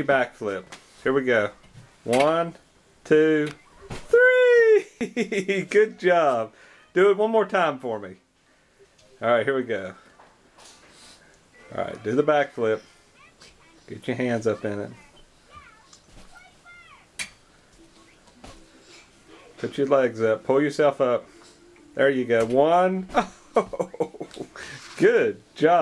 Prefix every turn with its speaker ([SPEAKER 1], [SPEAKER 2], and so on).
[SPEAKER 1] backflip. Here we go. One, two, three. Good job. Do it one more time for me. All right, here we go. All right, do the backflip. Get your hands up in it. Put your legs up. Pull yourself up. There you go. One. Oh, good job.